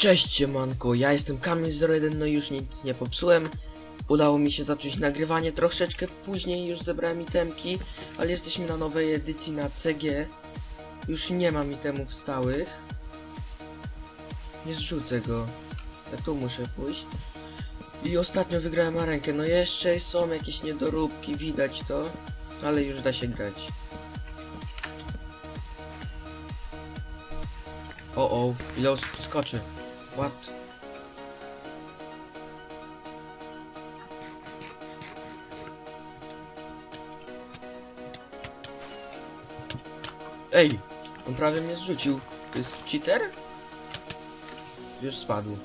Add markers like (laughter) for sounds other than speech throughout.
Cześć siemanko, ja jestem Kamil01, no już nic nie popsułem. Udało mi się zacząć nagrywanie troszeczkę później, już zebrałem itemki, ale jesteśmy na nowej edycji na CG. Już nie mam itemów stałych. Nie zrzucę go. Ja tu muszę pójść. I ostatnio wygrałem arenkę, no jeszcze są jakieś niedoróbki, widać to, ale już da się grać. O, o, ile skoczy. What? Ej, on prawie mnie zrzucił. To jest cheater? Już spadł.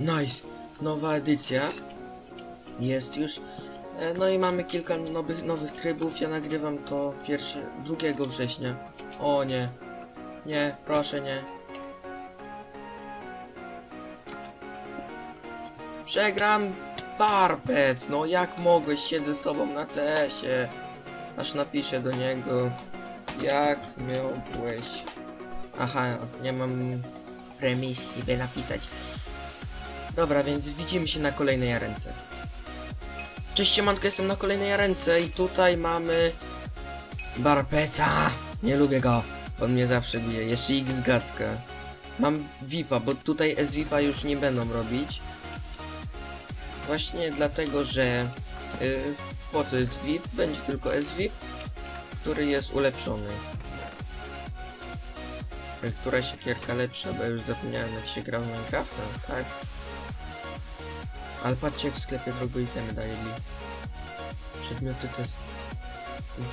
Nice. Nowa edycja. Jest już. E, No i mamy kilka nowych, nowych trybów. Ja nagrywam to pierwszy, 2 września. O nie. Nie, proszę nie. Przegram Barpec, no jak mogłeś, siedzę z tobą na TS-ie. Aż napiszę do niego. Jak miałeś... Aha, nie mam premisji, by napisać. Dobra, więc widzimy się na kolejnej arence. Cześć siemanko, jestem na kolejnej arence i tutaj mamy... Barpeca! Nie lubię go, on mnie zawsze bije. Jeszcze X Gacka. Mam VIPa, bo tutaj S-VIPa już nie będą robić. Właśnie dlatego, że y, po co jest VIP? Będzie tylko SVIP, który jest ulepszony. Y, Która siekierka lepsza, bo już zapomniałem jak się grał w Minecrafta, tak? Ale patrzcie jak w sklepie drogo itemy dali. Przedmioty to jest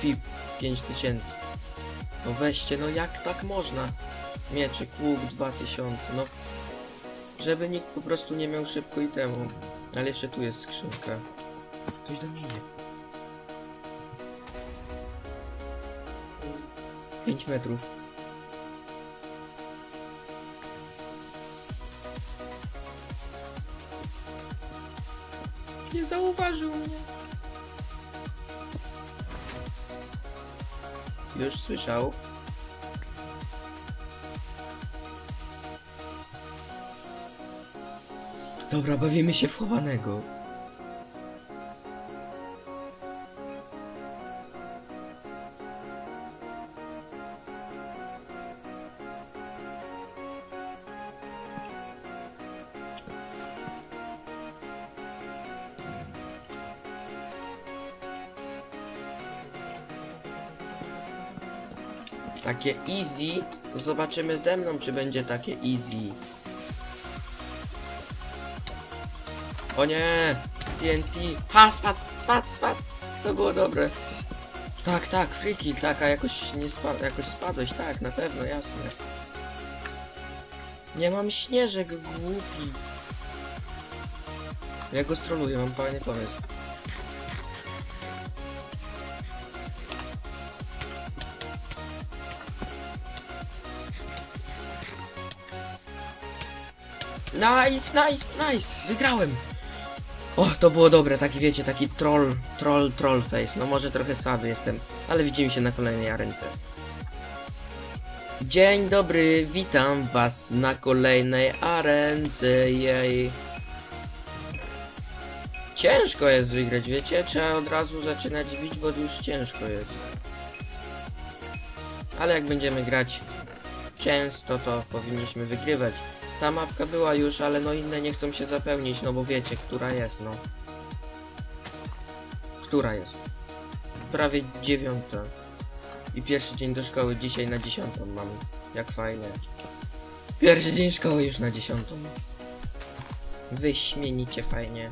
VIP 5000. No weźcie, no jak tak można? Mieczyk, łuk 2000, no żeby nikt po prostu nie miał szybko itemów. Ale jeszcze tu jest skrzynka. Ktoś do mnie idzie. 5 metrów. Nie zauważył mnie. Już słyszał. Dobra, bawimy się w chowanego. Takie easy, to zobaczymy ze mną, czy będzie takie easy. O nie! TNT! Ha! Spadł! Spadł! Spadł! To było dobre. Tak, tak, free kill, tak, a jakoś nie spadł, jakoś spadłeś, tak, na pewno, jasne. Nie mam śnieżek, głupi. Ja go stroluję, mam fajny pomysł. Nice, nice, nice! Wygrałem! O, to było dobre, taki wiecie, taki troll, troll, troll face. No może trochę słaby jestem, ale widzimy się na kolejnej arence. Dzień dobry, witam was na kolejnej arence, jej. Ciężko jest wygrać, wiecie? Trzeba od razu zaczynać bić, bo już ciężko jest. Ale jak będziemy grać często, to powinniśmy wygrywać. Ta mapka była już, ale no inne nie chcą się zapełnić, no bo wiecie, która jest, no. Która jest? Prawie dziewiąta. I pierwszy dzień do szkoły, dzisiaj na dziesiątą mam. Jak fajnie. Pierwszy dzień szkoły już na dziesiątą. Wyśmienicie fajnie.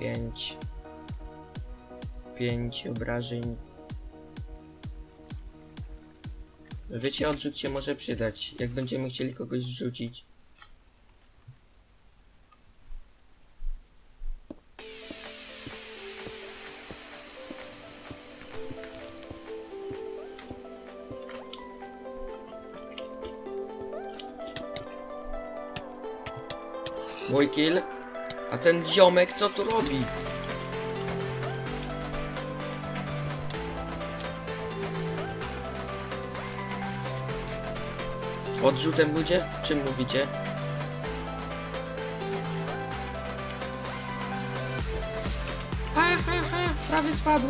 Pięć. Pięć obrażeń. Wiecie, odrzut się może przydać, jak będziemy chcieli kogoś zrzucić. Mój kill? A ten ziomek co tu robi? Odrzutem ludzie? Czym mówicie? Ha, ha, ha, prawie spadł.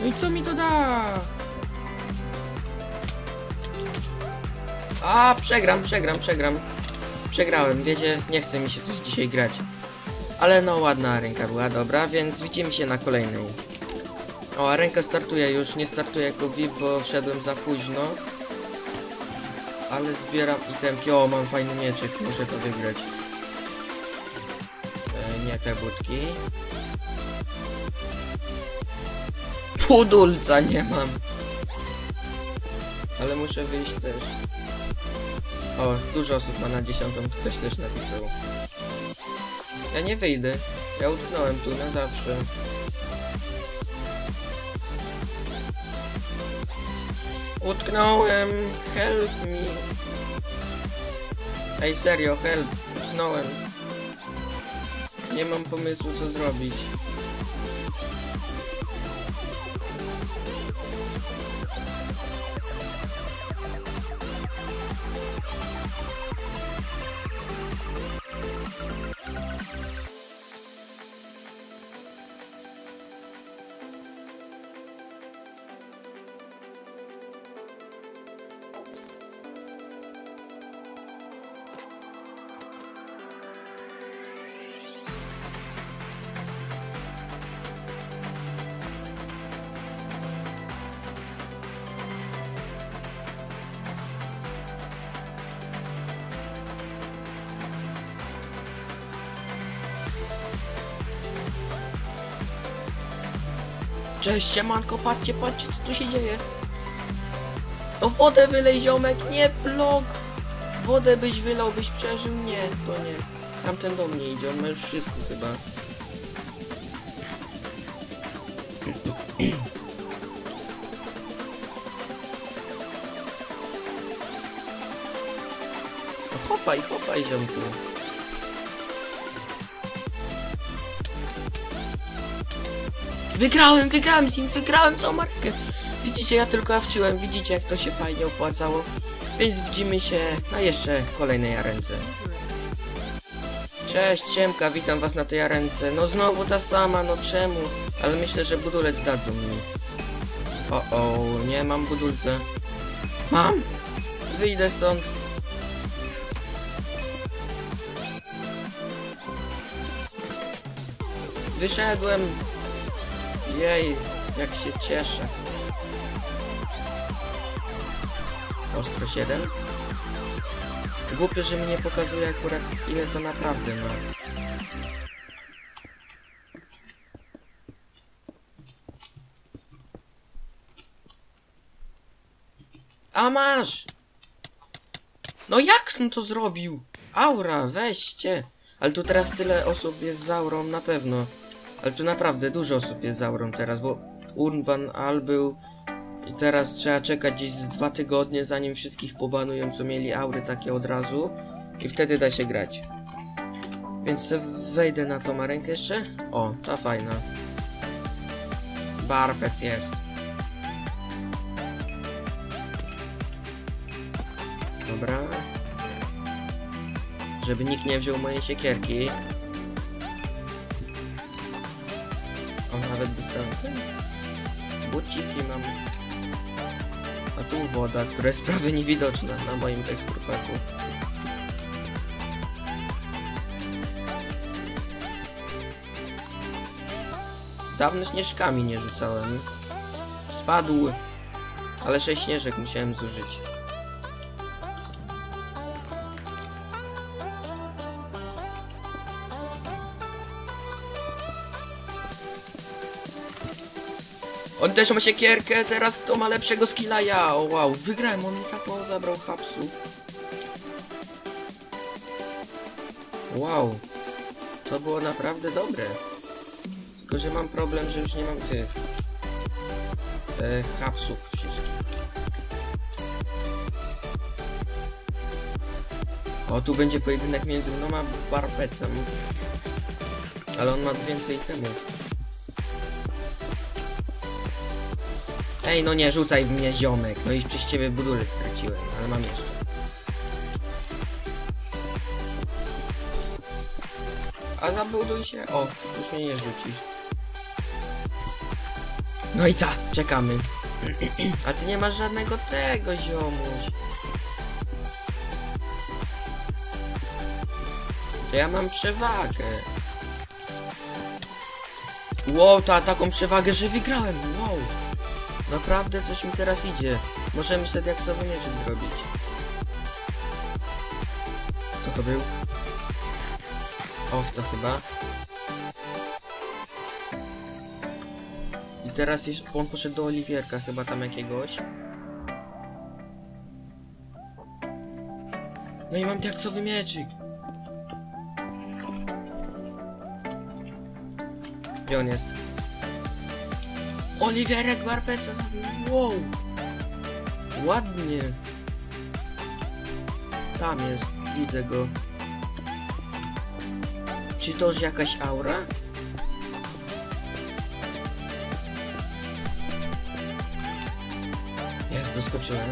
No i co mi to da? A, przegram, przegram, przegram. Przegrałem, wiecie, nie chce mi się coś dzisiaj grać. Ale no, ładna ręka była, dobra, więc widzimy się na kolejnej. O, a ręka startuje już, nie startuje jako VIP, bo wszedłem za późno. Ale zbieram itemki, o, mam fajny mieczyk, muszę to wygrać. E, nie te budki. Pudulca nie mam. Ale muszę wyjść też. O, dużo osób ma na dziesiątą, ktoś też napisał. Ja nie wyjdę. Ja utknąłem tu na zawsze. Utknąłem! Help me! Ej, serio, help! Utknąłem. Nie mam pomysłu, co zrobić. Siemanko, patrzcie, patrzcie, co tu się dzieje. O wodę wylej, ziomek, nie, blok. Wodę byś wylał, byś przeżył, nie, to nie. Tamten do mnie idzie, on ma już wszystko chyba. No hopaj, hopaj, ziomku. Wygrałem, wygrałem z nim, wygrałem całą markę. Widzicie, ja tylko awczyłem, widzicie jak to się fajnie opłacało. Więc widzimy się na jeszcze kolejnej arence. Cześć, Ciemka, witam was na tej arence. No znowu ta sama, no czemu? Ale myślę, że budulec dadzą mi. O, o, nie mam budulce. Mam! Wyjdę stąd. Wyszedłem. Jej, jak się cieszę. Ostro 7. Głupio, że mi nie pokazuje akurat ile to naprawdę ma. A masz! No jak on to zrobił? Aura, weźcie! Ale tu teraz tyle osób jest z aurą na pewno. Ale tu naprawdę dużo osób jest z aurą teraz, bo Urban Al był i teraz trzeba czekać gdzieś z dwa tygodnie, zanim wszystkich pobanują, co mieli aury takie od razu i wtedy da się grać. Więc wejdę na tą jeszcze. O, ta fajna. Barbec jest. Dobra. Żeby nikt nie wziął mojej siekierki. Nawet dostałem ten. Buciki mam. A tu woda, która jest prawie niewidoczna na moim teksturpaku. Dawno śnieżkami nie rzucałem. Spadł. Ale sześć śnieżek musiałem zużyć. Też ma siekierkę, teraz kto ma lepszego skilla? Ja, o wow, wygrałem, on mi tak zabrał hapsów. Wow, to było naprawdę dobre. Tylko, że mam problem, że już nie mam tych e, hapsów wszystkich. O, tu będzie pojedynek między mną a Barbecem. Ale on ma więcej temu. Ej, no nie rzucaj w mnie ziomek. No i przez ciebie budulek straciłem, ale mam jeszcze. A zabuduj się. O, już mnie nie rzucisz. No i co? Czekamy. A ty nie masz żadnego tego, ziomuś. To ja mam przewagę. Wow, ta taką przewagę, że wygrałem. Wow. Naprawdę coś mi teraz idzie. Możemy sobie diaksowy mieczek zrobić. Kto to był? Owca chyba. I teraz jest, on poszedł do Oliwierka chyba tam jakiegoś. No i mam diaksowy mieczyk. Gdzie on jest? Oliwierek Barbeca zabił. Wow! Ładnie. Tam jest. Widzę go. Czy to już jakaś aura? Jest, doskoczyłem.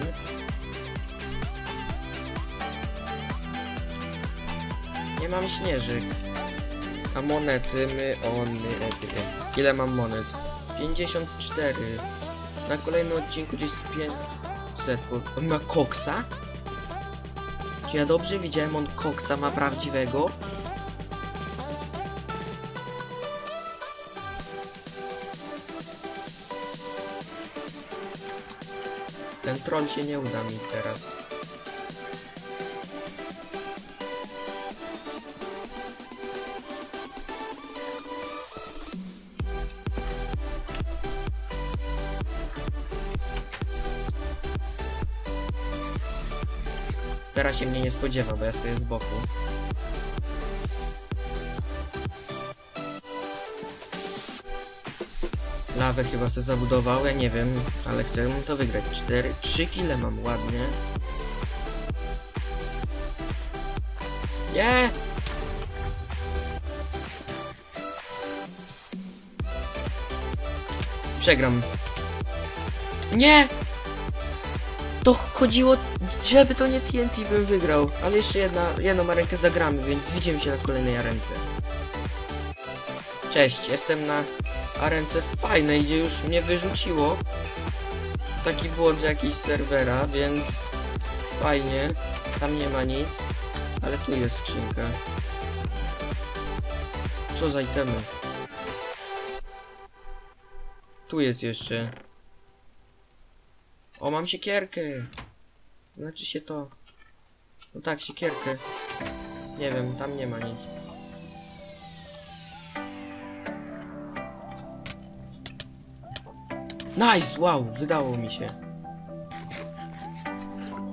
Nie mam śnieżek. A monety my ony. e, Ile mam monet? 54. Na kolejnym odcinku gdzieś z 500. bo- On ma koksa? Czy ja dobrze widziałem, on koksa ma prawdziwego? Ten troll się nie uda mi teraz. Się mnie nie spodziewa, bo ja stoję z boku. Lawę chyba se zabudował, ja nie wiem, ale chcę mu to wygrać. 4, 3 kile mam ładnie. Nie! Przegram. Nie! To chodziło, żeby to nie TNT bym wygrał. Ale jeszcze jedna, jedną arenkę zagramy, więc widzimy się na kolejnej arence. Cześć, jestem na arence fajnej, gdzie już mnie wyrzuciło. Taki błąd jakiś serwera, więc fajnie. Tam nie ma nic, ale tu jest skrzynka. Co za itemy? Tu jest jeszcze. O, mam siekierkę. Znaczy się to. No tak, siekierkę. Nie wiem, tam nie ma nic. Nice, wow, wydało mi się.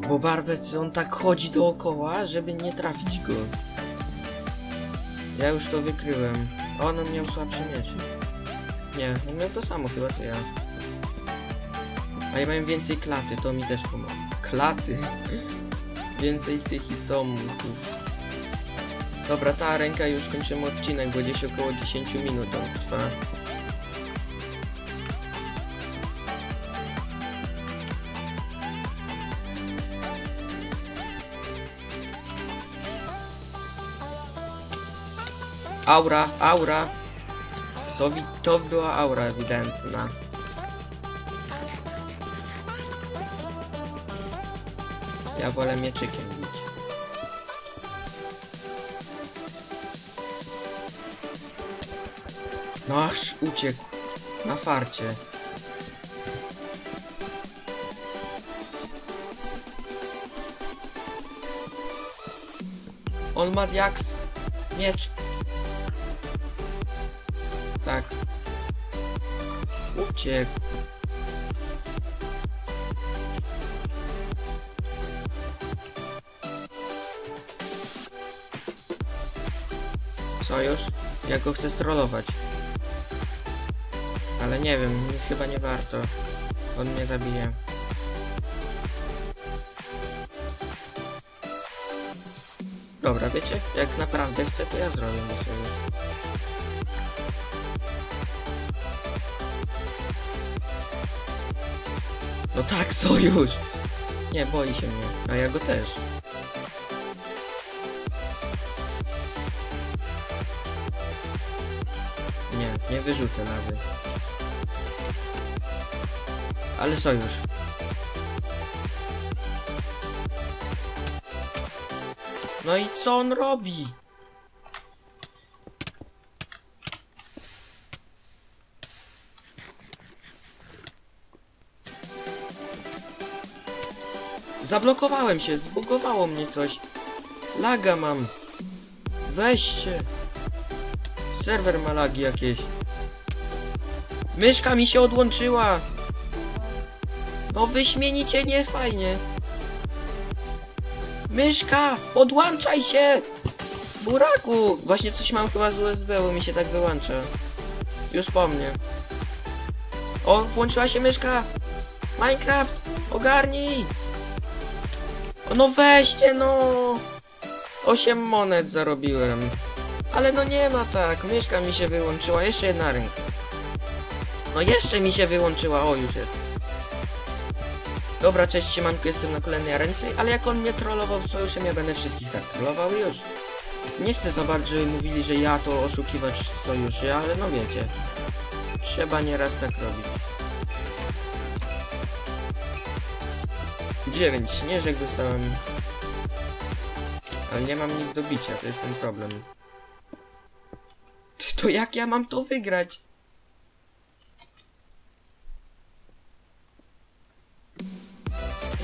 Bo Barbec, on tak chodzi dookoła, żeby nie trafić go. Ja już to wykryłem. On miał słabszy miecz. Nie, on miał to samo chyba co ja. A ja miałem więcej klaty, to mi też pomaga. Klaty? Więcej tych i tomów. Dobra, ta ręka już kończymy odcinek, bo gdzieś około 10 minut on trwa. Aura, aura. To, to była aura ewidentna. Ja wolę mieczykiem bić. No aż uciekł. Na farcie. On ma diaks. Miecz. Tak. Uciekł. Ja go chcę strollować. Ale nie wiem, chyba nie warto. On mnie zabije. Dobra, wiecie, jak naprawdę chcę, to ja zrobię. No tak, (laughs) sojusz! Nie, boi się mnie. A ja go też. Wyrzucę lawy. Ale sojusz. No i co on robi? Zablokowałem się, zbugowało mnie coś. Laga mam. Weźcie. Serwer ma lagi jakieś. Myszka mi się odłączyła. No wyśmienicie nie fajnie. Myszka, podłączaj się! Buraku! Właśnie coś mam chyba z USB, bo mi się tak wyłącza. Już po mnie. O, włączyła się myszka! Minecraft, ogarnij! O, no weźcie, no! 8 monet zarobiłem. Ale no nie ma tak, myszka mi się wyłączyła, jeszcze jedna ręka. No jeszcze mi się wyłączyła, o już jest. Dobra, cześć, siemanko, jestem na kolejnej ręce, ale jak on mnie trollował sojuszem, ja będę wszystkich tak trollował już. Nie chcę za bardzo, żeby mówili, że ja to oszukiwacz sojuszy, ale no wiecie. Trzeba nieraz tak robić. 9 śnieżek dostałem. Ale nie mam nic do bicia, to jest ten problem. To jak ja mam to wygrać?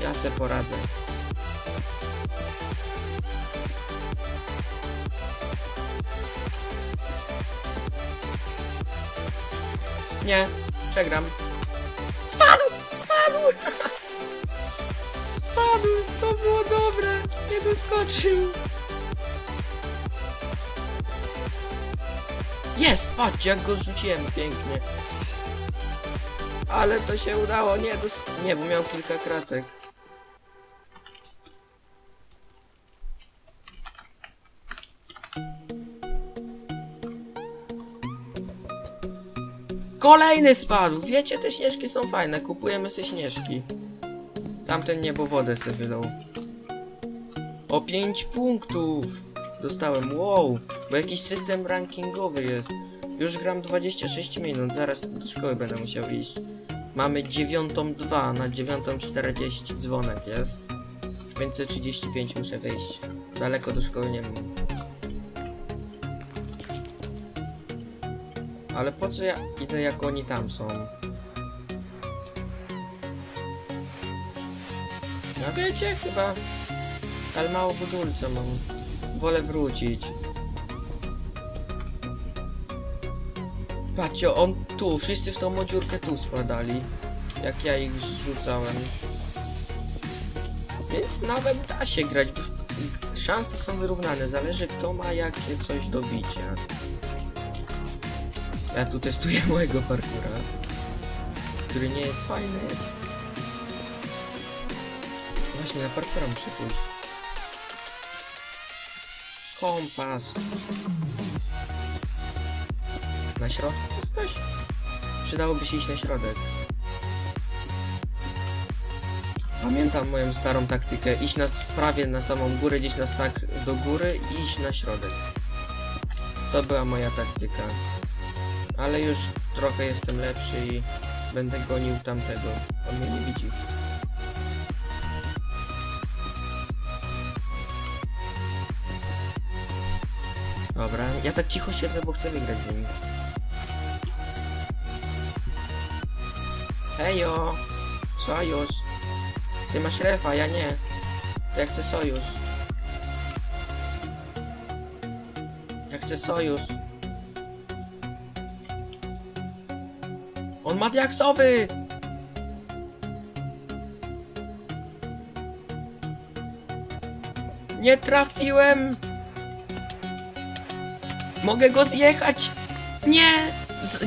Ja se poradzę. Nie, przegram. Spadł! Spadł! Spadł! To było dobre! Nie doskoczył! Jest! Patrzcie, jak go rzuciłem pięknie. Ale to się udało, nie, dos... nie, bo miał kilka kratek. Kolejny spadł! Wiecie, te śnieżki są fajne, kupujemy sobie śnieżki. Tamten niebowodę se wydał. O 5 punktów! Dostałem, wow! Bo jakiś system rankingowy jest. Już gram 26 minut, zaraz do szkoły będę musiał iść. Mamy 9.2, na 9.40 dzwonek jest. 535 muszę wyjść. Daleko do szkoły nie mam. Ale po co ja idę jak oni tam są? No wiecie, chyba... Ale mało budulca mam. Wolę wrócić. Patrzcie, on tu, wszyscy w tą modziurkę tu spadali. Jak ja ich rzucałem. Więc nawet da się grać. Szanse są wyrównane, zależy kto ma jakie coś do bicia. Ja tu testuję (laughs) mojego parkura, który nie jest fajny. Właśnie na parkura muszę pójść. Kompas. Na środku jest ktoś? Przydałoby się iść na środek. Pamiętam moją starą taktykę. Iść na prawie na samą górę, gdzieś nas tak do góry i iść na środek. To była moja taktyka. Ale już trochę jestem lepszy i będę gonił tamtego. On mnie nie widzi. Dobra, ja tak cicho siedzę, bo chcę wygrać z nim. Hejo! Sojusz! Ty masz refa, ja nie. To ja chcę sojusz. Ja chcę sojusz. On ma diaksowy! Nie trafiłem! Mogę go zjechać! Nie!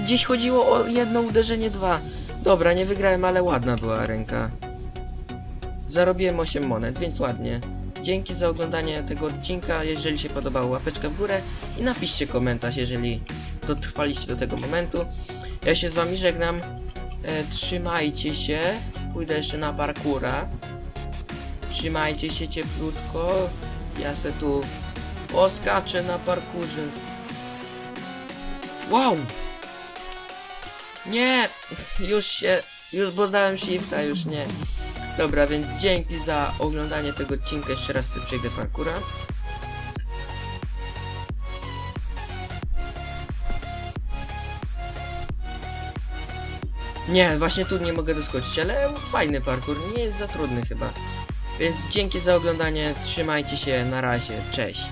Gdzieś chodziło o jedno uderzenie, dwa. Dobra, nie wygrałem, ale ładna była ręka. Zarobiłem 8 monet, więc ładnie. Dzięki za oglądanie tego odcinka. Jeżeli się podobało, łapeczka w górę i napiszcie komentarz, jeżeli dotrwaliście do tego momentu. Ja się z wami żegnam. E, trzymajcie się. pójdę jeszcze na parkura. Trzymajcie się cieplutko. Ja se tu poskaczę na parkurze. Wow! Nie! Już się... Już podałem shifta, już nie. Dobra, więc dzięki za oglądanie tego odcinka. Jeszcze raz sobie przejdę parkura. Nie, właśnie tu nie mogę doskoczyć, ale fajny parkour, nie jest za trudny chyba. Więc dzięki za oglądanie, trzymajcie się, na razie, cześć.